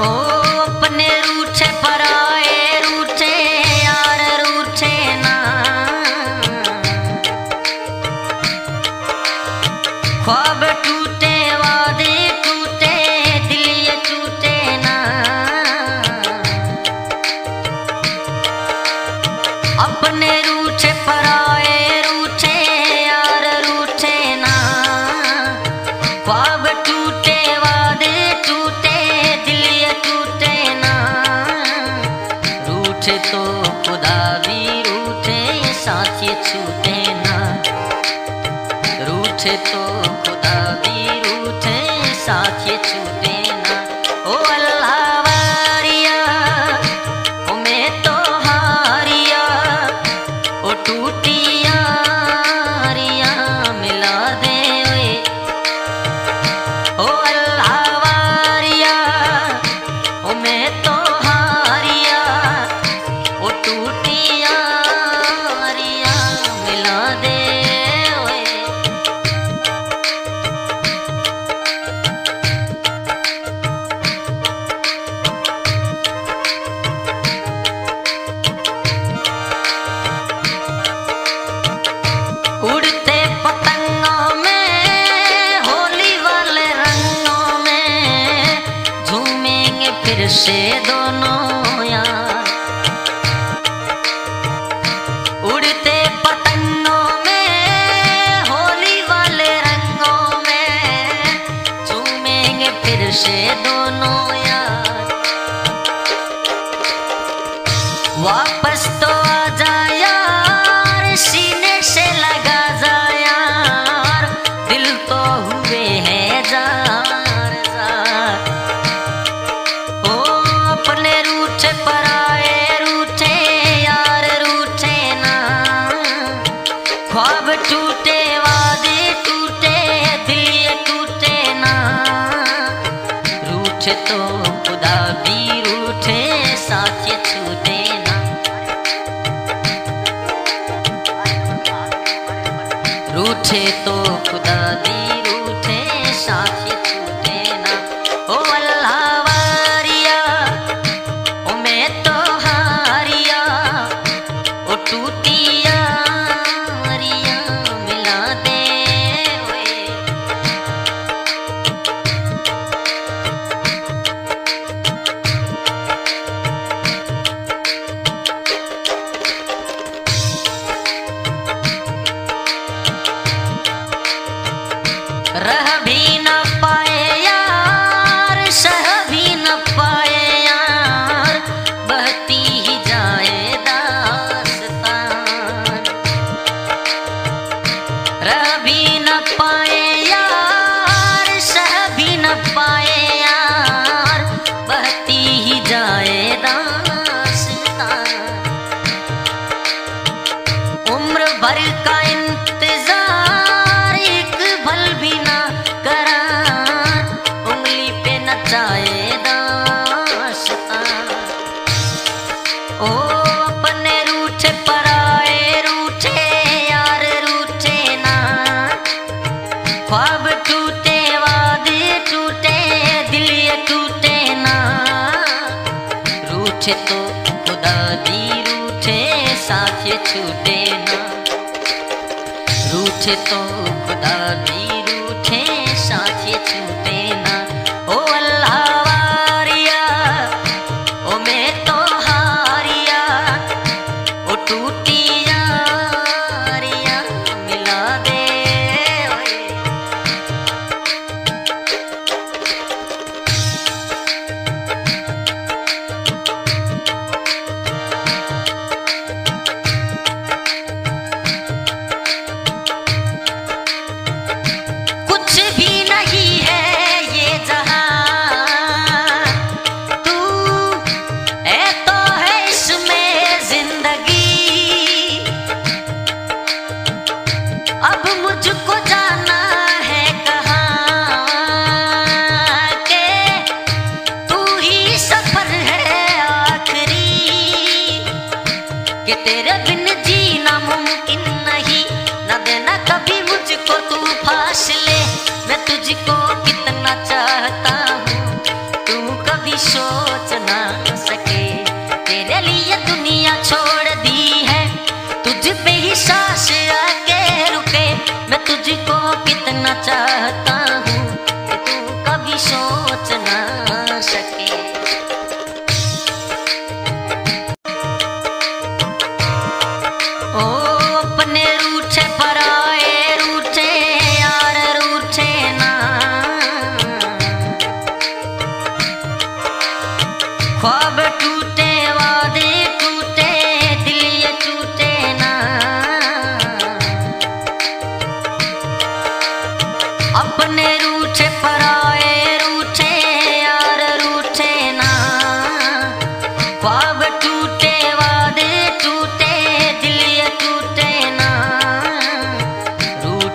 ओ, अपने रूठे पराए, रूठे यार टूटे, वादे टूटे, दिल टूटे ना। अपने रूठे पराए छूटे ना। रूठे तो खुदा भी से दोनों यार। उड़ते पतंगों में होली वाले रंगों में चूमेंगे फिर से दोनों तो खुदा भी उठे साथ छूटे ना। रूठे तो खुदा भी उठे साथ रूठे तो खुदा दी रूठे साथ छूटे ना। रूठे तो खुदा दी रूठे साथ छूटे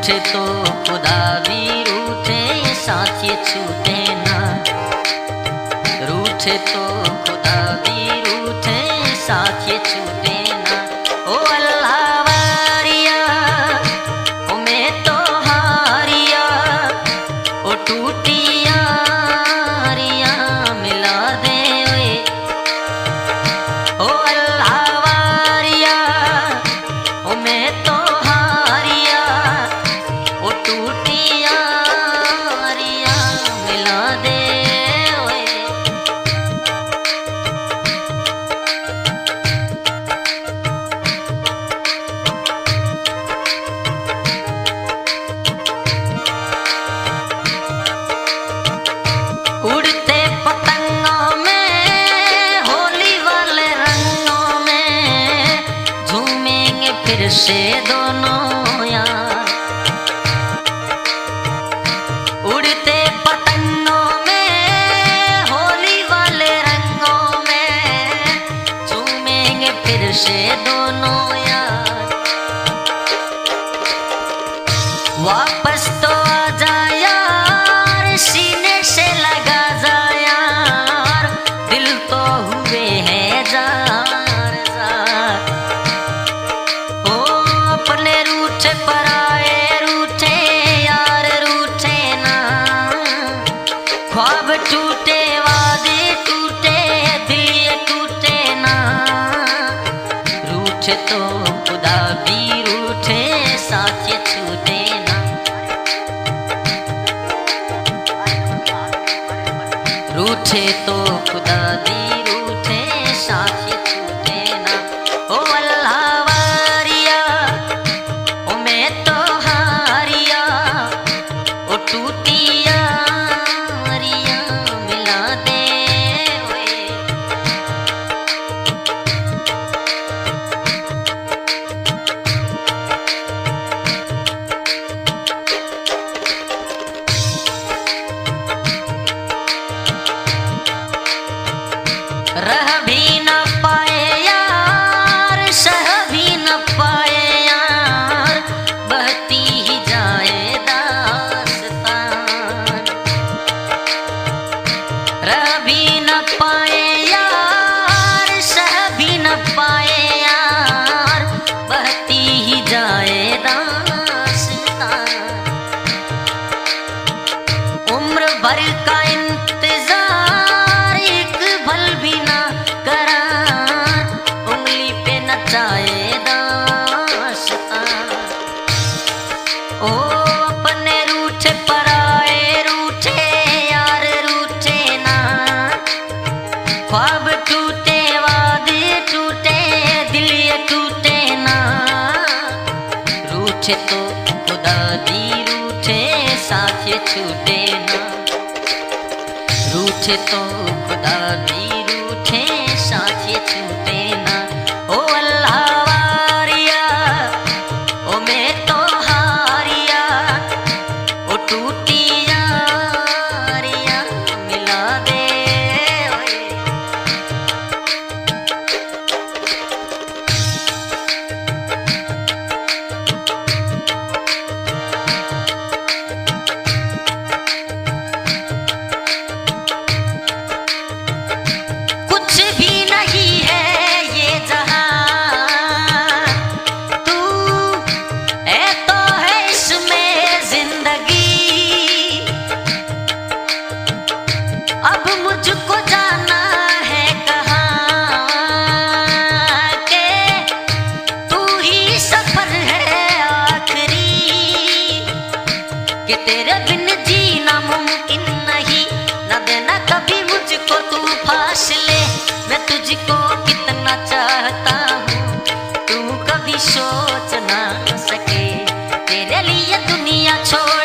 रूठे तो खुदा भी रूठे ये साथ छूटे ना। रूठे तो खुदा भी रूठे साथ से दोनों छूटे ना रूठे तो खुदा दी रूठे भर का इंतज़ार, एक भल भी ना करा। उंगली पे नचाए दास्तां ओ, अपने रूठे यार, रूठे ना। ख्वाब टूटे, वादे टूटे तो खुदा दी रूठे, साथ छूटे ना। रूठे तो खुदा दी कि तेरे बिन जीना मुमकिन नहीं। न देना कभी मुझको तू फासले मैं तुझको कितना चाहता हूँ, तू कभी सोच ना सके। तेरे लिए दुनिया छोड़